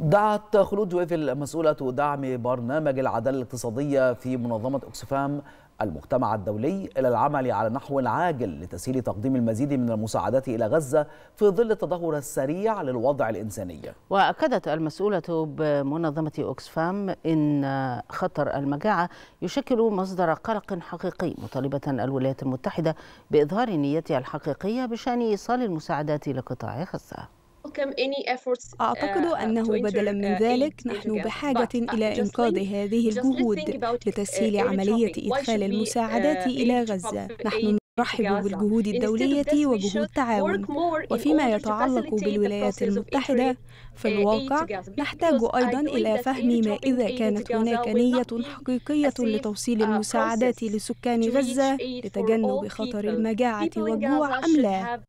دعت خلود جويفل مسؤولة دعم برنامج العدالة الاقتصادية في منظمة أكسفام المجتمع الدولي إلى العمل على نحو عاجل لتسهيل تقديم المزيد من المساعدات إلى غزة في ظل التدهور السريع للوضع الإنساني. وأكدت المسؤولة بمنظمة أكسفام إن خطر المجاعة يشكل مصدر قلق حقيقي مطالبة الولايات المتحدة بإظهار نيتها الحقيقية بشأن إيصال المساعدات لقطاع غزة. أعتقد أنه بدلا من ذلك نحن بحاجة إلى إنقاذ هذه الجهود لتسهيل عملية إدخال المساعدات إلى غزة؟ نحن نرحب بالجهود الدولية وجهود تعاون وفيما يتعلق بالولايات المتحدة في الواقع. نحتاج أيضا إلى فهم ما إذا كانت هناك نية حقيقية لتوصيل المساعدات لسكان غزة لتجنب خطر المجاعة والجوع أم لا؟